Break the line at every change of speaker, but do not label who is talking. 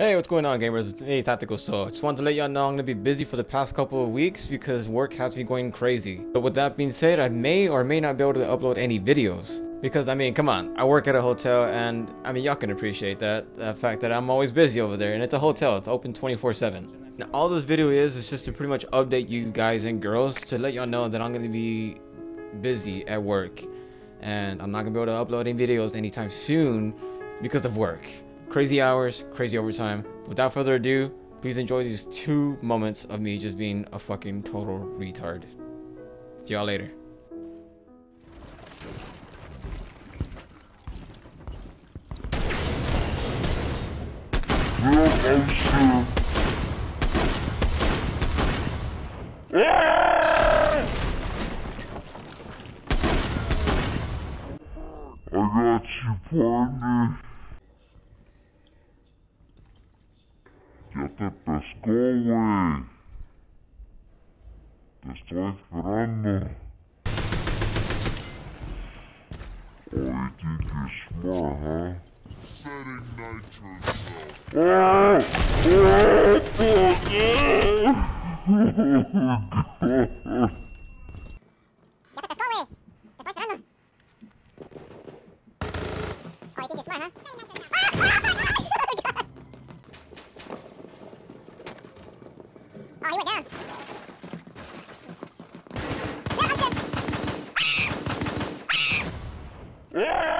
Hey, what's going on gamers? It's me, Tactical Soul. Just wanted to let y'all know I'm gonna be busy for the past couple of weeks because work has me going crazy. But with that being said, I may or may not be able to upload any videos. Because, I mean, come on, I work at a hotel and, I mean, y'all can appreciate that. The fact that I'm always busy over there and it's a hotel, it's open 24-7. Now, all this video is, is just to pretty much update you guys and girls to let y'all know that I'm gonna be busy at work. And I'm not gonna be able to upload any videos anytime soon because of work crazy hours, crazy overtime. Without further ado, please enjoy these two moments of me just being a fucking total retard. See y'all later.
I got you, partner. pescou, wey! Te estoy esperando. Oh, you think you're smart, huh? Setting nitro cell. Oh! Oh, oh, God!
think it's smart, huh? on, went down. Yeah. Ah! Ah! Yeah!